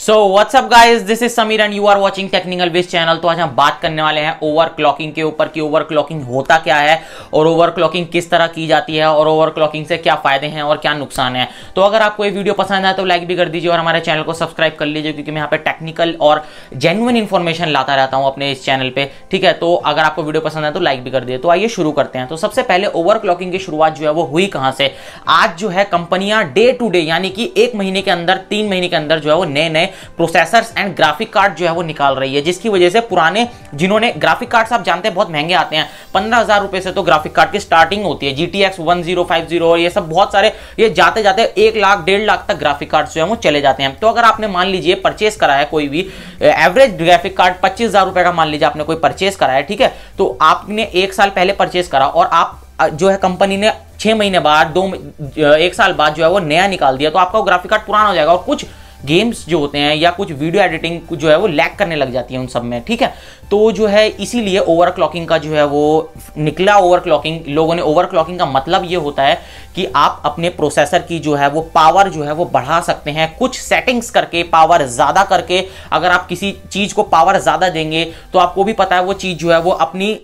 So what's up guys this is Sameer and you are watching technical base channel तो आज हम बात करने वाले हैं ओवर क्लॉकिंग के ऊपर कि ओवर क्लॉकिंग होता क्या है और ओवर क्लॉकिंग किस तरह की जाती है और ओवर क्लॉकिंग से क्या फ़ायदे हैं और क्या नुकसान है। तो अगर आपको ये वीडियो पसंद आए तो लाइक भी कर दीजिए और हमारे चैनल को सब्सक्राइब कर लीजिए क्योंकि मैं यहाँ पे टेक्निकल और जेनुअन इन्फॉर्मेशन लाता रहता हूँ अपने इस चैनल पर ठीक है? तो अगर आपको वीडियो पसंद आए तो लाइक भी कर दिए तो आइए शुरू करते हैं। तो सबसे पहले ओवर क्लॉकिंग की शुरुआत जो है वो हुई कहाँ से? आज जो है कंपनियाँ डे टू डे यानी कि एक महीने के अंदर, तीन महीने के अंदर जो है वो नए नए प्रोसेसर एंड ग्राफिक कार्ड जो है वो निकाल रही है, जिसकी वजह से पुराने जिन्होंने ग्राफिक कार्ड्स आप जानते हैं, बहुत महँगे आते हैं। पंद्रह हज़ार रुपए से तो ग्राफिक कार्ड की स्टार्टिंग होती है। GT X one zero five zero ये सब बहुत सारे, ये जाते जाते एक लाख, डेढ़ लाख तक ग्राफिक कार्ड जो है वो चले जाते हैं। तो अगर आपने मान लीजिए परचेस करा है कोई भी एवरेज ग्राफिक कार्ड पच्चीस रुपए का मान लीजिए आपने कोई परचेस करा है, ठीक है? तो आपने एक साल पहले परचेस करा और आप जो है कंपनी ने छह महीने बाद, दो एक साल बाद जो है वो नया निकाल दिया तो आपका ग्राफिक कार्ड पुराना हो जाएगा और कुछ गेम्स जो होते हैं या कुछ वीडियो एडिटिंग जो है वो लैक करने लग जाती है उन सब में, ठीक है? तो जो है, इसीलिए ओवर क्लॉकिंग का जो है वो निकला ओवर क्लॉकिंग लोगों ने ओवर क्लॉकिंग का मतलब ये होता है कि आप अपने प्रोसेसर की जो है वो पावर जो है वो बढ़ा सकते हैं। कुछ सेटिंग्स करके पावर ज़्यादा करके अगर आप किसी चीज़ को पावर ज़्यादा देंगे तो आपको भी पता है वो चीज़ जो है वो अपनी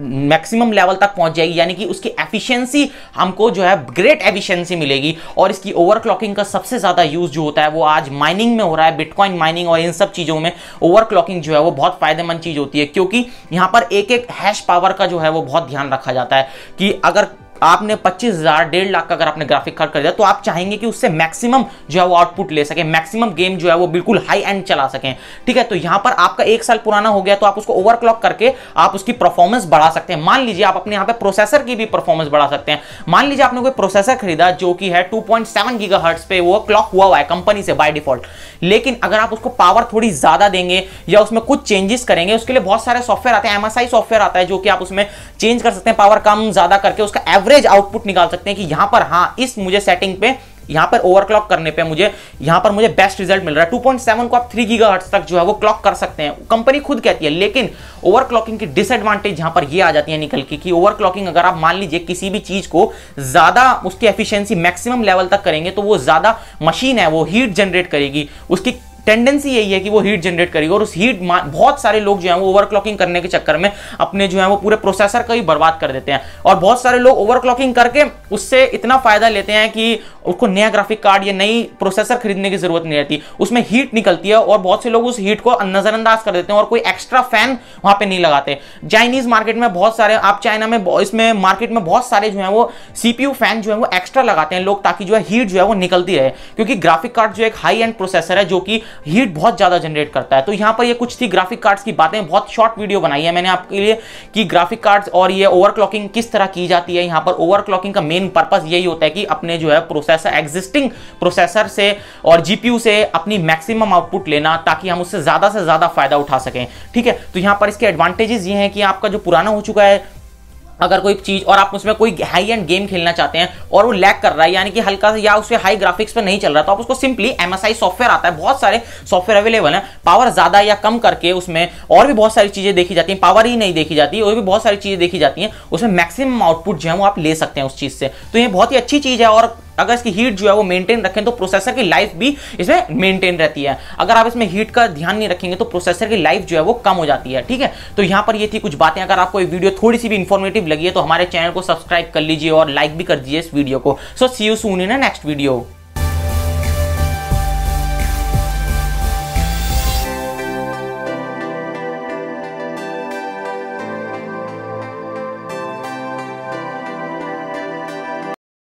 मैक्सिमम लेवल तक पहुँच जाएगी, यानी कि उसकी एफिशिएंसी हमको जो है ग्रेट एफिशिएंसी मिलेगी। और इसकी ओवरक्लॉकिंग का सबसे ज़्यादा यूज़ जो होता है, वो आज माइनिंग में हो रहा है बिटकॉइन माइनिंग और इन सब चीज़ों में ओवरक्लॉकिंग जो है, वो बहुत फ़ायदेमंद चीज़ होती है, क्योंकि यहाँ पर एक एक हैश पावर का जो है, वो बहुत ध्यान रखा जाता है कि अगर आपने पच्चीस हज़ार, डेढ़ लाख का अगर आपने ग्राफिक कार्ड खरीदा तो आप चाहेंगे कि उससे मैक्सिमम जो है वो आउटपुट ले सके मैक्सिमम गेम जो है वो बिल्कुल हाई एंड चला सकें। ठीक है तो यहाँ पर आपका एक साल पुराना हो गया तो आप उसको ओवरक्लॉक करके आप उसकी परफॉर्मेंस बढ़ा सकते हैं। मान लीजिए आप अपने यहाँ पे प्रोसेसर की भी परफॉर्मेंस बढ़ा सकते हैं। मान लीजिए आपने कोई प्रोसेसर खरीदा जो कि है टू पॉइंट पे वो क्लॉक हुआ हुआ है कंपनी से बाय डिफ़ॉल्ट लेकिन अगर आप उसको पावर थोड़ी ज़्यादा देंगे या उसमें कुछ चेंजेस करेंगे, उसके लिए बहुत सारे सॉफ्टवेयर आते हैं एमएसआई सॉफ्टवेयर आता है जो कि आप उसमें चेंज कर सकते हैं पावर कम ज़्यादा करके उसका एवरेज आउटपुट निकाल सकते हैं कि यहाँ पर हाँ इस मुझे सेटिंग पे, यहाँ पर ओवरक्लॉक करने पे मुझे, यहाँ पर मुझे बेस्ट रिज़ल्ट मिल रहा है। 2.7 को आप 3 गीगाहर्ट्ज तक जो है वो क्लॉक कर सकते हैं। कंपनी खुद कहती है, लेकिन ओवरक्लॉकिंग की डिसएडवांटेज यहाँ पर ये आ जाती है निकल के कि ओवरक्लॉकिंग अगर आप मान लीजिए किसी भी चीज़ को ज़्यादा, उसकी एफिशिएंसी मैक्सिमम लेवल तक करेंगे तो वो ज़्यादा मशीन है, वो हीट जनरेट करेगी। उसकी टेंडेंसी यही है कि वो हीट जनरेट करेगी। और उस हीट बहुत सारे लोग जो है वो ओवरक्लॉकिंग करने के चक्कर में अपने जो है वो पूरे प्रोसेसर का ही बर्बाद कर देते हैं। और बहुत सारे लोग ओवरक्लॉकिंग करके उससे इतना फ़ायदा लेते हैं कि उसको नया ग्राफिक कार्ड या नई प्रोसेसर खरीदने की ज़रूरत नहीं रहती। उसमें हीट निकलती है और बहुत से लोग उस हीट को नजरअंदाज कर देते हैं और कोई एक्स्ट्रा फ़ैन वहाँ पे नहीं लगाते। चाइनीज़ मार्केट में बहुत सारे, आप चाइना में इसमें मार्केट में बहुत सारे जो है वो सीपीयू फ़ैन जो है वो एक्स्ट्रा लगाते हैं लोग ताकि जो है हीट जो है वो निकलती रहे। क्योंकि ग्राफिक कार्ड जो एक हाई एंड प्रोसेसर है जो कि हीट बहुत ज़्यादा जनरेट करता है। तो यहाँ पर ये कुछ थी ग्राफिक कार्ड्स की बातें। बहुत शॉर्ट वीडियो बनाई है मैंने आपके लिए कि ग्राफिक कार्ड्स और ये ओवरक्लॉकिंग किस तरह की जाती है। यहाँ पर ओवरक्लॉकिंग का मेन पर्पज यही होता है कि अपने जो है प्रोसेसर एग्जिस्टिंग प्रोसेसर से और जीपीयू से अपनी मैक्सिमम आउटपुट लेना ताकि हम उससे ज़्यादा से ज़्यादा फ़ायदा उठा सकें। ठीक है? तो यहाँ पर इसके एडवांटेजेस ये हैं कि आपका जो पुराना हो चुका है अगर कोई चीज़ और आप उसमें कोई हाई एंड गेम खेलना चाहते हैं और वो लैक कर रहा है, यानी कि हल्का या उसके हाई ग्राफिक्स पे नहीं चल रहा तो आप उसको सिंपली एमएसआई सॉफ्टवेयर आता है। बहुत सारे सॉफ्टवेयर अवेलेबल है। पावर ज़्यादा या कम करके उसमें और भी बहुत सारी चीज़ें देखी जाती हैं। पावर ही नहीं देखी जाती, और भी बहुत सारी चीज़ें देखी जाती हैं। उसमें मैक्सिमम आउटपुट जो है वो आप ले सकते हैं उस चीज़ से। तो ये बहुत ही अच्छी चीज़ है और अगर इसकी हीट जो है वो मेंटेन रखें तो प्रोसेसर की लाइफ भी इसमें मेंटेन रहती है। अगर आप इसमें हीट का ध्यान नहीं रखेंगे तो प्रोसेसर की लाइफ जो है वो कम हो जाती है, ठीक है? तो यहाँ पर ये थी कुछ बातें। अगर आपको ये वीडियो थोड़ी सी भी इंफॉर्मेटिव लगी है तो हमारे चैनल को सब्सक्राइब कर लीजिए और लाइक भी कर दीजिए इस वीडियो को। So see you soon in next video